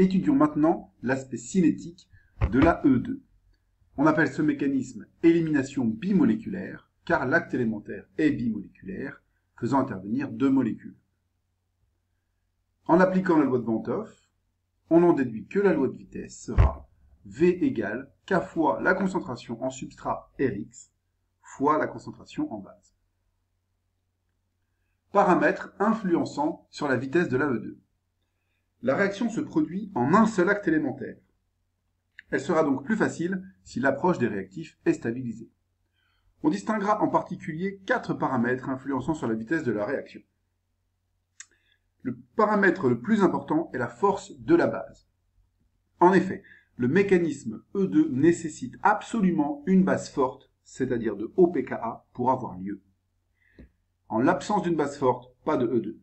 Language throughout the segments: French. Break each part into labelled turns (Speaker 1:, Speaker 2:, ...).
Speaker 1: Étudions maintenant l'aspect cinétique de la E2. On appelle ce mécanisme élimination bimoléculaire, car l'acte élémentaire est bimoléculaire, faisant intervenir deux molécules. En appliquant la loi de Bantoff, on en déduit que la loi de vitesse sera V égale K fois la concentration en substrat Rx fois la concentration en base. Paramètres influençant sur la vitesse de la E2. La réaction se produit en un seul acte élémentaire. Elle sera donc plus facile si l'approche des réactifs est stabilisée. On distinguera en particulier quatre paramètres influençant sur la vitesse de la réaction. Le paramètre le plus important est la force de la base. En effet, le mécanisme E2 nécessite absolument une base forte, c'est-à-dire de haut pKa, pour avoir lieu. En l'absence d'une base forte, pas de E2.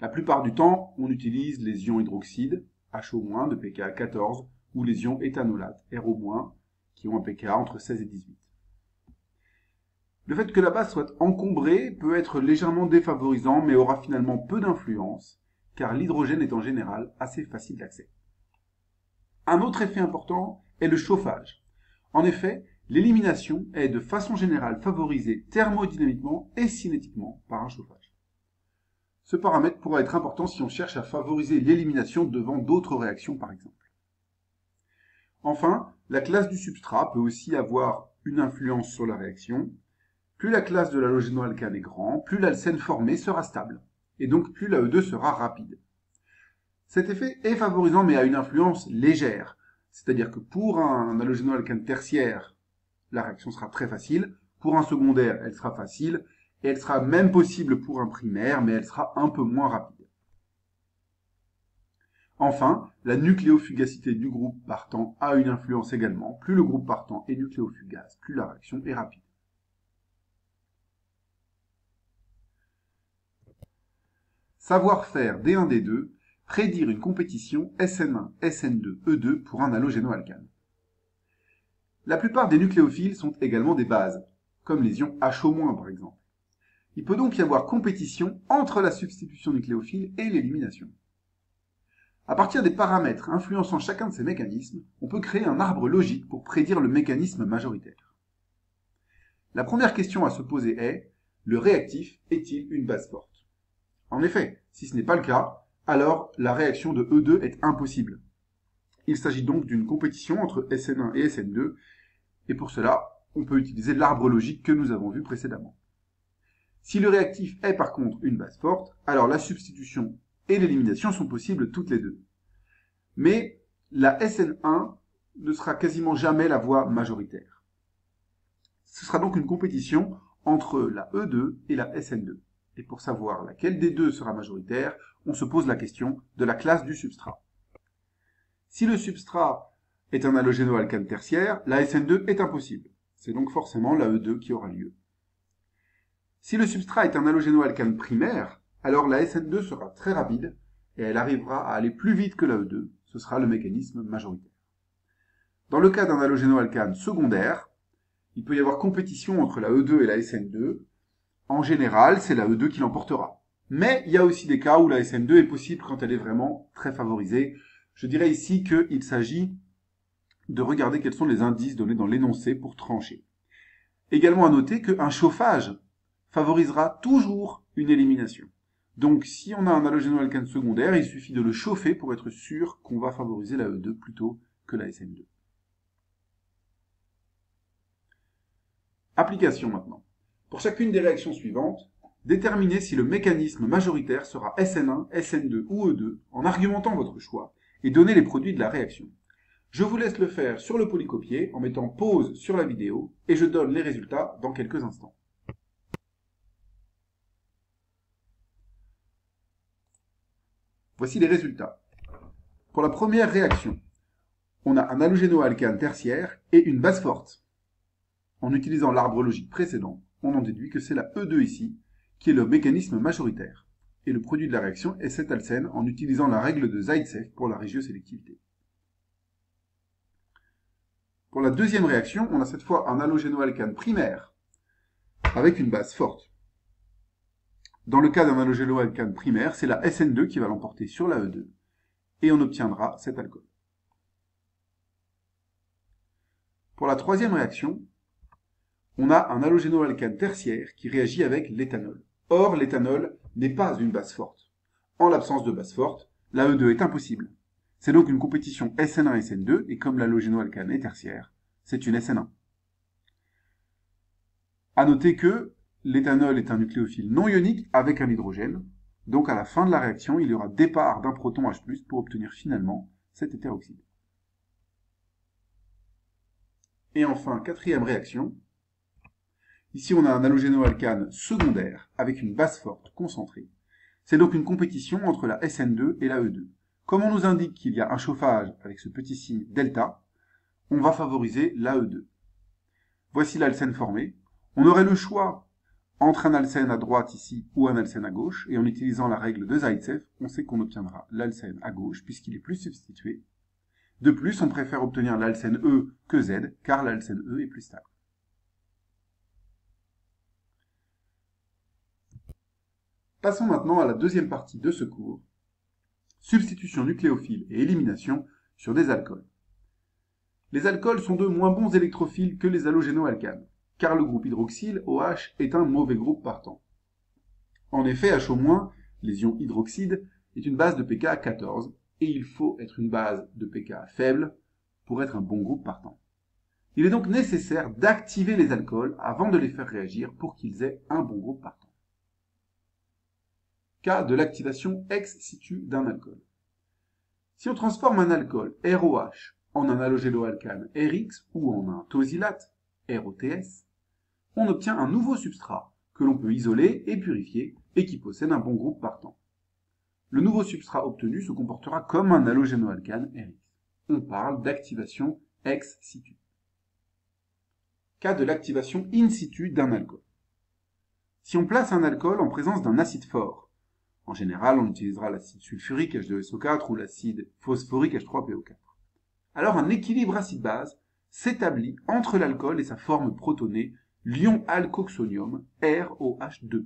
Speaker 1: La plupart du temps, on utilise les ions hydroxydes, HO- de pKa 14, ou les ions éthanolates, RO-, qui ont un pKa entre 16 et 18. Le fait que la base soit encombrée peut être légèrement défavorisant, mais aura finalement peu d'influence, car l'hydrogène est en général assez facile d'accès. Un autre effet important est le chauffage. En effet, l'élimination est de façon générale favorisée thermodynamiquement et cinétiquement par un chauffage. Ce paramètre pourra être important si on cherche à favoriser l'élimination devant d'autres réactions par exemple. Enfin, la classe du substrat peut aussi avoir une influence sur la réaction, plus la classe de l'halogénoalcane est grand, plus l'alcène formé sera stable, et donc plus la E2 sera rapide. Cet effet est favorisant mais a une influence légère, c'est-à-dire que pour un halogénoalcane tertiaire, la réaction sera très facile, pour un secondaire, elle sera facile, et elle sera même possible pour un primaire, mais elle sera un peu moins rapide. Enfin, la nucléofugacité du groupe partant a une influence également. Plus le groupe partant est nucléofugace, plus la réaction est rapide. Savoir-faire D1, D2, prédire une compétition SN1, SN2, E2 pour un halogénoalcane. La plupart des nucléophiles sont également des bases, comme les ions HO- par exemple. Il peut donc y avoir compétition entre la substitution nucléophile et l'élimination. À partir des paramètres influençant chacun de ces mécanismes, on peut créer un arbre logique pour prédire le mécanisme majoritaire. La première question à se poser est, le réactif est-il une base forte? En effet, si ce n'est pas le cas, alors la réaction de E2 est impossible. Il s'agit donc d'une compétition entre SN1 et SN2, et pour cela, on peut utiliser l'arbre logique que nous avons vu précédemment. Si le réactif est par contre une base forte, alors la substitution et l'élimination sont possibles toutes les deux. Mais la SN1 ne sera quasiment jamais la voie majoritaire. Ce sera donc une compétition entre la E2 et la SN2. Et pour savoir laquelle des deux sera majoritaire, on se pose la question de la classe du substrat. Si le substrat est un halogénoalcane tertiaire, la SN2 est impossible. C'est donc forcément la E2 qui aura lieu. Si le substrat est un halogénoalcane primaire, alors la SN2 sera très rapide et elle arrivera à aller plus vite que la E2. Ce sera le mécanisme majoritaire. Dans le cas d'un halogénoalcane secondaire, il peut y avoir compétition entre la E2 et la SN2 en général, c'est la E2 qui l'emportera. Mais il y a aussi des cas où la SN2 est possible quand elle est vraiment très favorisée. Je dirais ici qu'il s'agit de regarder quels sont les indices donnés dans l'énoncé pour trancher. Également à noter qu'un chauffage favorisera toujours une élimination. Donc si on a un halogénoalcane secondaire, il suffit de le chauffer pour être sûr qu'on va favoriser la E2 plutôt que la SN2. Application maintenant. Pour chacune des réactions suivantes, déterminez si le mécanisme majoritaire sera SN1, SN2 ou E2 en argumentant votre choix et donnez les produits de la réaction. Je vous laisse le faire sur le polycopier en mettant pause sur la vidéo et je donne les résultats dans quelques instants. Voici les résultats. Pour la première réaction, on a un halogénoalcane tertiaire et une base forte. En utilisant l'arbre logique précédent, on en déduit que c'est la E2 ici, qui est le mécanisme majoritaire. Et le produit de la réaction est cet alcène en utilisant la règle de Zaitsev pour la régiosélectivité. Pour la deuxième réaction, on a cette fois un halogénoalcane primaire avec une base forte. Dans le cas d'un halogénoalcane primaire, c'est la SN2 qui va l'emporter sur la E2. et on obtiendra cet alcool. Pour la troisième réaction, on a un halogénoalcane tertiaire qui réagit avec l'éthanol. Or, l'éthanol n'est pas une base forte. En l'absence de base forte, la E2 est impossible. C'est donc une compétition SN1-SN2, et comme l'halogénoalcane est tertiaire, c'est une SN1. À noter que l'éthanol est un nucléophile non ionique avec un hydrogène, donc à la fin de la réaction, il y aura départ d'un proton H+, pour obtenir finalement cet hétéroxyde. Et enfin, quatrième réaction, Ici, on a un halogénoalcane secondaire avec une base forte concentrée. C'est donc une compétition entre la SN2 et la E2. Comme on nous indique qu'il y a un chauffage avec ce petit signe delta, on va favoriser la E2. Voici l'alcène formé. On aurait le choix entre un alcène à droite ici ou un alcène à gauche, et en utilisant la règle de Zaitsev, on sait qu'on obtiendra l'alcène à gauche puisqu'il est plus substitué. De plus, on préfère obtenir l'alcène E que Z, car l'alcène E est plus stable. Passons maintenant à la deuxième partie de ce cours, substitution nucléophile et élimination sur des alcools. Les alcools sont de moins bons électrophiles que les halogénoalcanes, car le groupe hydroxyle, OH, est un mauvais groupe partant. En effet, H-, les ions hydroxyde, est une base de pK 14, et il faut être une base de pK faible pour être un bon groupe partant. Il est donc nécessaire d'activer les alcools avant de les faire réagir pour qu'ils aient un bon groupe partant cas de l'activation ex situ d'un alcool. Si on transforme un alcool ROH en un halogénoalcane RX ou en un tosylate ROTS, on obtient un nouveau substrat que l'on peut isoler et purifier et qui possède un bon groupe partant. Le nouveau substrat obtenu se comportera comme un halogénoalcane RX. On parle d'activation ex situ. Cas de l'activation in situ d'un alcool. Si on place un alcool en présence d'un acide fort, en général, on utilisera l'acide sulfurique H2SO4 ou l'acide phosphorique H3PO4. Alors un équilibre acide-base s'établit entre l'alcool et sa forme protonée, l'ion alkoxonium ROH2+.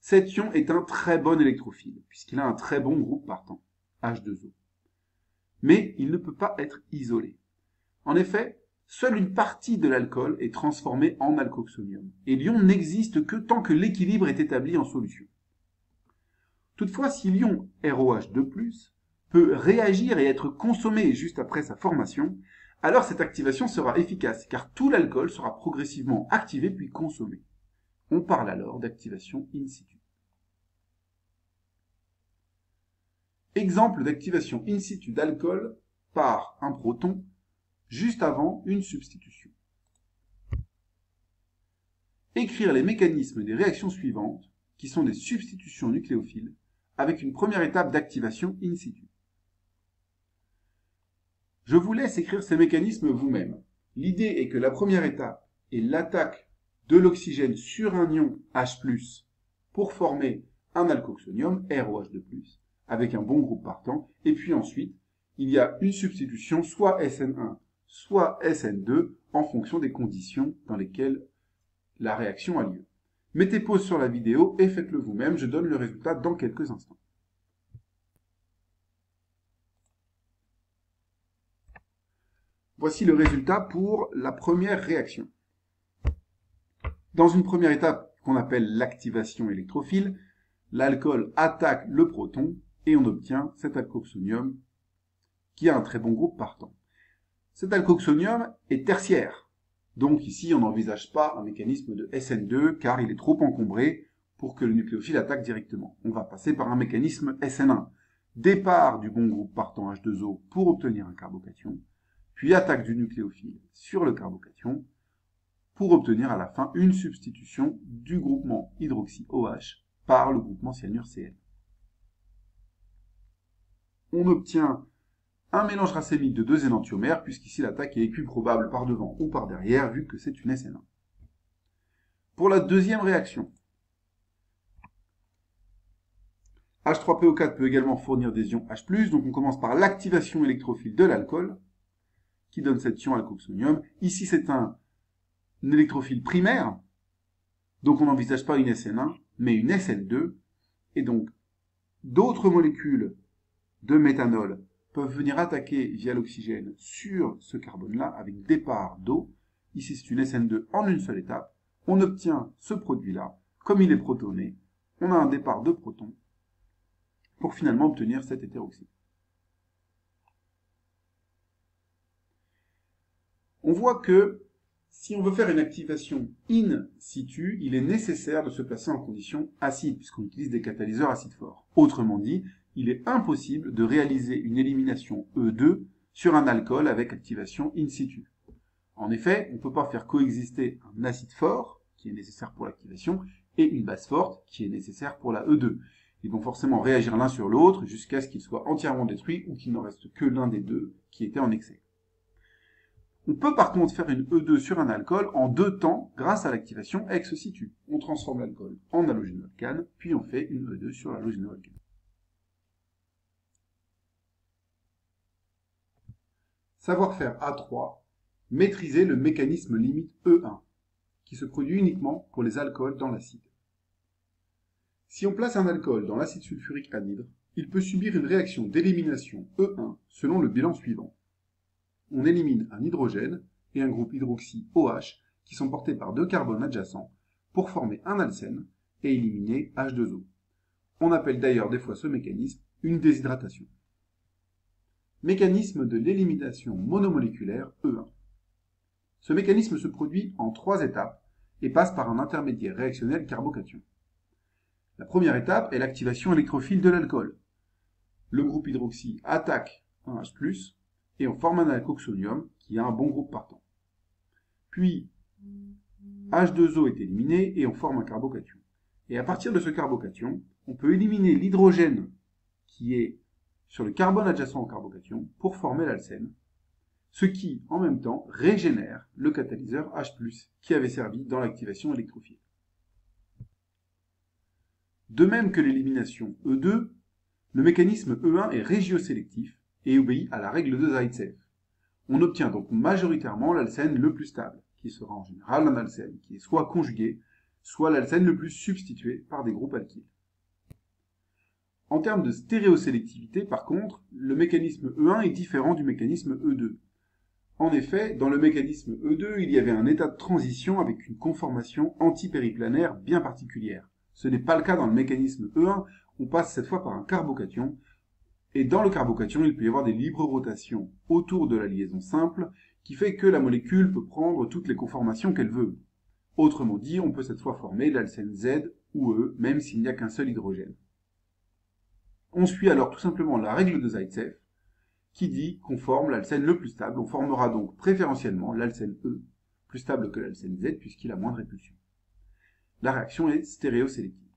Speaker 1: Cet ion est un très bon électrophile, puisqu'il a un très bon groupe partant, H2O. Mais il ne peut pas être isolé. En effet, seule une partie de l'alcool est transformée en alkoxonium, et l'ion n'existe que tant que l'équilibre est établi en solution. Toutefois, si l'ion ROH2+, peut réagir et être consommé juste après sa formation, alors cette activation sera efficace, car tout l'alcool sera progressivement activé puis consommé. On parle alors d'activation in situ. Exemple d'activation in situ d'alcool par un proton juste avant une substitution. Écrire les mécanismes des réactions suivantes, qui sont des substitutions nucléophiles, avec une première étape d'activation in situ. Je vous laisse écrire ces mécanismes vous-même. L'idée est que la première étape est l'attaque de l'oxygène sur un ion H+, pour former un alkoxonium, ROH2+, avec un bon groupe partant, et puis ensuite, il y a une substitution soit SN1, soit SN2, en fonction des conditions dans lesquelles la réaction a lieu. Mettez pause sur la vidéo et faites-le vous-même, je donne le résultat dans quelques instants. Voici le résultat pour la première réaction. Dans une première étape qu'on appelle l'activation électrophile, l'alcool attaque le proton et on obtient cet alkoxonium qui a un très bon groupe partant. Cet alkoxonium est tertiaire, donc ici, on n'envisage pas un mécanisme de SN2 car il est trop encombré pour que le nucléophile attaque directement. On va passer par un mécanisme SN1. Départ du bon groupe partant H2O pour obtenir un carbocation, puis attaque du nucléophile sur le carbocation pour obtenir à la fin une substitution du groupement hydroxy-OH par le groupement cyanure-Cl. On obtient un mélange racémique de deux énantiomères, puisqu'ici l'attaque est équiprobable par devant ou par derrière, vu que c'est une SN1. Pour la deuxième réaction, H3PO4 peut également fournir des ions H+, donc on commence par l'activation électrophile de l'alcool, qui donne cet ion alkoxonium. Ici, c'est un, un électrophile primaire, donc on n'envisage pas une SN1, mais une SN2, et donc d'autres molécules de méthanol peuvent venir attaquer via l'oxygène sur ce carbone-là avec départ d'eau. Ici, c'est une SN2 en une seule étape. On obtient ce produit-là. Comme il est protoné, on a un départ de protons pour finalement obtenir cet hétéroxyde. On voit que si on veut faire une activation in situ, il est nécessaire de se placer en condition acide, puisqu'on utilise des catalyseurs acides forts. Autrement dit, il est impossible de réaliser une élimination E2 sur un alcool avec activation in situ. En effet, on ne peut pas faire coexister un acide fort, qui est nécessaire pour l'activation, et une base forte, qui est nécessaire pour la E2. Ils vont forcément réagir l'un sur l'autre jusqu'à ce qu'ils soient entièrement détruits ou qu'il n'en reste que l'un des deux qui était en excès. On peut par contre faire une E2 sur un alcool en deux temps grâce à l'activation ex situ. On transforme l'alcool en halogénoalcane, puis on fait une E2 sur l'halogénoalcane. Savoir-faire A3, maîtriser le mécanisme limite E1, qui se produit uniquement pour les alcools dans l'acide. Si on place un alcool dans l'acide sulfurique anhydre, il peut subir une réaction d'élimination E1 selon le bilan suivant. On élimine un hydrogène et un groupe hydroxy OH qui sont portés par deux carbones adjacents pour former un alcène et éliminer H2O. On appelle d'ailleurs des fois ce mécanisme une déshydratation. Mécanisme de l'élimination monomoléculaire E1. Ce mécanisme se produit en trois étapes et passe par un intermédiaire réactionnel carbocation. La première étape est l'activation électrophile de l'alcool. Le groupe hydroxy attaque un H+, et on forme un alcoxonium qui a un bon groupe partant. Puis, H2O est éliminé et on forme un carbocation. Et à partir de ce carbocation, on peut éliminer l'hydrogène qui est sur le carbone adjacent au carbocation pour former l'alcène, ce qui, en même temps, régénère le catalyseur H+, qui avait servi dans l'activation électrophile. De même que l'élimination E2, le mécanisme E1 est régiosélectif et obéit à la règle de Zaitsev. On obtient donc majoritairement l'alcène le plus stable, qui sera en général un alcène qui est soit conjugué, soit l'alcène le plus substitué par des groupes alkyles. En termes de stéréosélectivité, par contre, le mécanisme E1 est différent du mécanisme E2. En effet, dans le mécanisme E2, il y avait un état de transition avec une conformation antipériplanaire bien particulière. Ce n'est pas le cas dans le mécanisme E1, on passe cette fois par un carbocation, et dans le carbocation, il peut y avoir des libres rotations autour de la liaison simple, qui fait que la molécule peut prendre toutes les conformations qu'elle veut. Autrement dit, on peut cette fois former l'alcène Z ou E, même s'il n'y a qu'un seul hydrogène. On suit alors tout simplement la règle de Zaitsev, qui dit qu'on forme l'alcène le plus stable. On formera donc préférentiellement l'alcène E, plus stable que l'alcène Z, puisqu'il a moins de répulsion. La réaction est stéréosélective.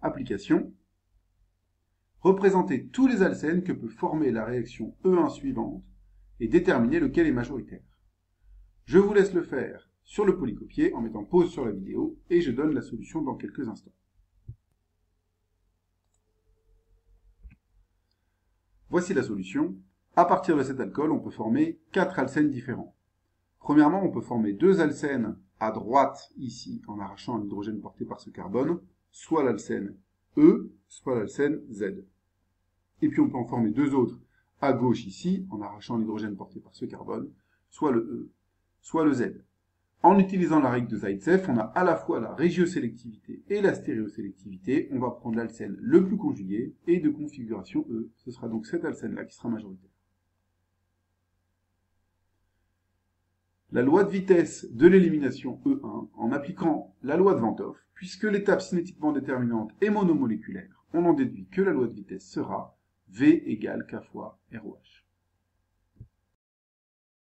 Speaker 1: Application. Représenter tous les alcènes que peut former la réaction E1 suivante et déterminer lequel est majoritaire. Je vous laisse le faire sur le polycopier en mettant pause sur la vidéo et je donne la solution dans quelques instants. Voici la solution. À partir de cet alcool, on peut former quatre alcènes différents. Premièrement, on peut former deux alcènes à droite, ici, en arrachant l'hydrogène porté par ce carbone, soit l'alcène E, soit l'alcène Z. Et puis on peut en former deux autres à gauche ici, en arrachant l'hydrogène porté par ce carbone, soit le E, soit le Z. En utilisant la règle de Zaitsev, on a à la fois la régiosélectivité et la stéréosélectivité. On va prendre l'alcène le plus conjugué et de configuration E. Ce sera donc cet alcène-là qui sera majoritaire. La loi de vitesse de l'élimination E1 en appliquant la loi de Venthoff, puisque l'étape cinétiquement déterminante est monomoléculaire, on en déduit que la loi de vitesse sera V égale K fois ROH.